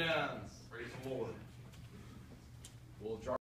Amen. Praise the Lord. We'll